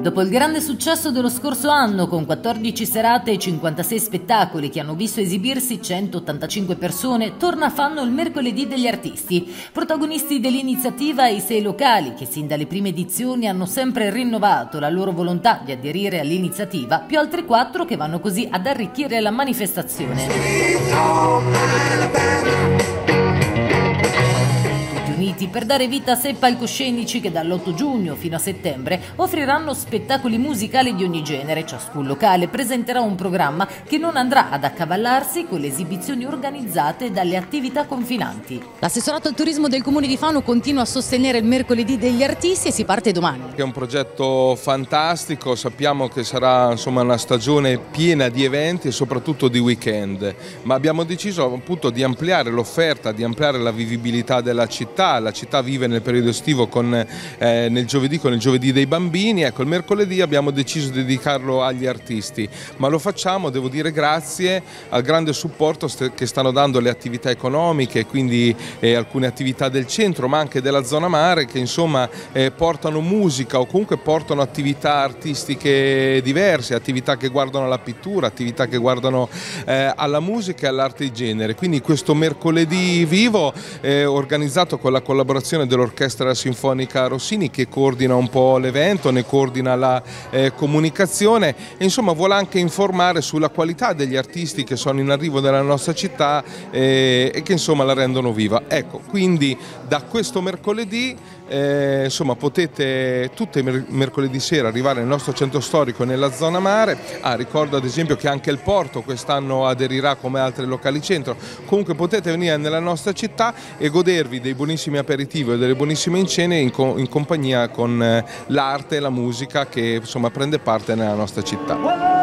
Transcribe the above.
Dopo il grande successo dello scorso anno, con 14 serate e 56 spettacoli che hanno visto esibirsi 185 persone, torna Fanno il mercoledì degli artisti. Protagonisti dell'iniziativa i sei locali, che sin dalle prime edizioni hanno sempre rinnovato la loro volontà di aderire all'iniziativa, più altri quattro che vanno così ad arricchire la manifestazione per dare vita a sei palcoscenici che dall'8 giugno fino a settembre offriranno spettacoli musicali di ogni genere. Ciascun locale presenterà un programma che non andrà ad accavallarsi con le esibizioni organizzate dalle attività confinanti. L'assessorato al turismo del comune di Fano continua a sostenere il mercoledì degli artisti e si parte domani. È un progetto fantastico, sappiamo che sarà insomma, una stagione piena di eventi e soprattutto di weekend, ma abbiamo deciso appunto di ampliare l'offerta, di ampliare la vivibilità della città la città vive nel periodo estivo con, eh, nel giovedì con il giovedì dei bambini, ecco il mercoledì abbiamo deciso di dedicarlo agli artisti, ma lo facciamo, devo dire grazie al grande supporto che stanno dando le attività economiche, quindi eh, alcune attività del centro, ma anche della zona mare che insomma eh, portano musica o comunque portano attività artistiche diverse, attività che guardano alla pittura, attività che guardano eh, alla musica e all'arte di genere. Quindi questo mercoledì vivo eh, organizzato con la la collaborazione dell'Orchestra Sinfonica Rossini che coordina un po' l'evento, ne coordina la eh, comunicazione e insomma vuole anche informare sulla qualità degli artisti che sono in arrivo nella nostra città eh, e che insomma la rendono viva. Ecco, quindi da questo mercoledì eh, insomma potete tutte i mercoledì sera arrivare nel nostro centro storico nella zona mare. Ah, ricordo ad esempio che anche il Porto quest'anno aderirà come altri locali centro. Comunque potete venire nella nostra città e godervi dei buonissimi aperitivi aperitivo e delle buonissime cene in, co in compagnia con eh, l'arte e la musica che insomma, prende parte nella nostra città. Whoa,